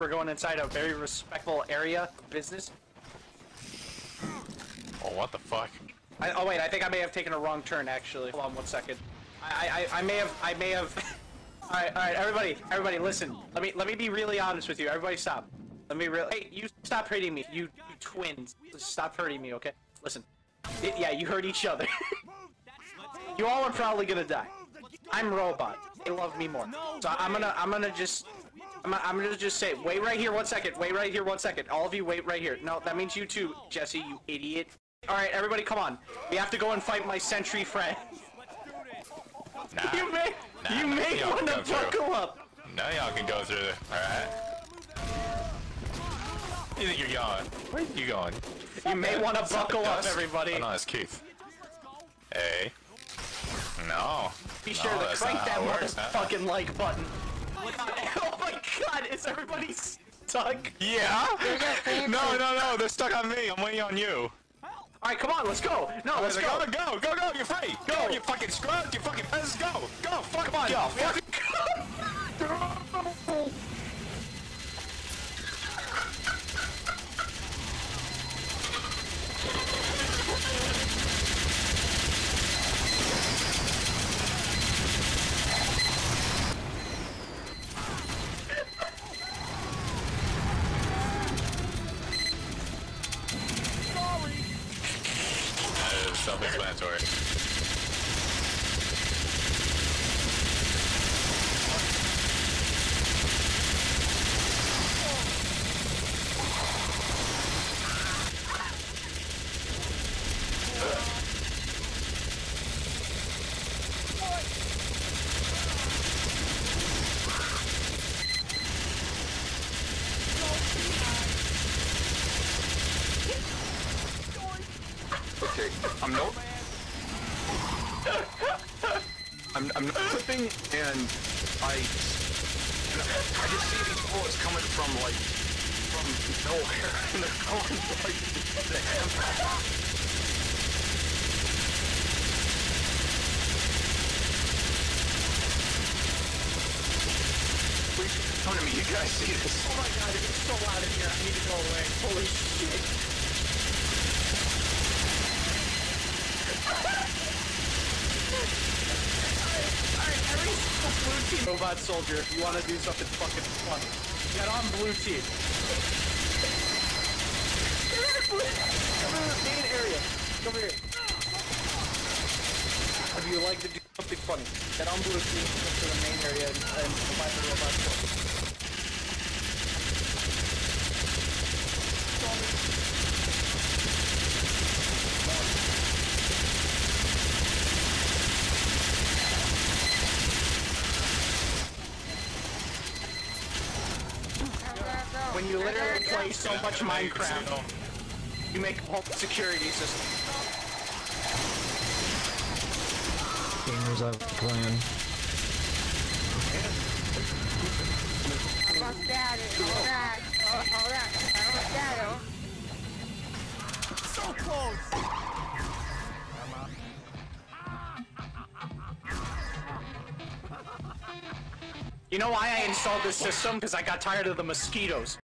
We're going inside a very respectful area of business. Oh, what the fuck? I, oh wait, I think I may have taken a wrong turn actually. Hold on one second. I I, I may have I may have. all right, all right, everybody, everybody, listen. Let me let me be really honest with you. Everybody, stop. Let me real. Hey, you stop hurting me. You, you twins, stop hurting me, okay? Listen. Y- yeah, you hurt each other. you all are probably gonna die. I'm robot. They love me more. So I'm gonna I'm gonna just. I'm, I'm gonna just say, wait right here one second, wait right here one second. All of you wait right here. No, that means you too, Jesse, you idiot. Alright, everybody come on. We have to go and fight my sentry friend. Nah. You may, Nah, you may want to through. buckle up. Now y'all can go through. Alright. You think you're going? Where are you going? You may want to buckle up, everybody. Oh, no, it's Keith. Hey. No. Be sure No, to crank that how it huh? motherfucking like button. Oh my god, is everybody stuck? Yeah? no, no, no, they're stuck on me. I'm waiting on you. Alright, come on, let's go. No, let's Let's go. go, go, go, go, you're free. Go, you fucking scrubs, you fucking peasants, go. Go, fuck Come on. Go, we have fuck to go. That is self-explanatory. I'm no. I'm I'm not clipping, and I I just see these bullets coming from like from nowhere, and they're going like the. Please come to me. You guys see this? Oh my god, it's so loud in here. I need to go away. Holy shit. Alright, every single blue team robot soldier, if you want to do something fucking funny, get on blue team. Come to the main area. Come here. If you like to do something funny, get on blue team, come to the main area, and, and find the robot soldier. When you literally play so much Minecraft, you make a whole security system. Gamers have a plan. Almost got it. All right. All right. Almost got it. So close! You know why I installed this system? Because I got tired of the mosquitoes.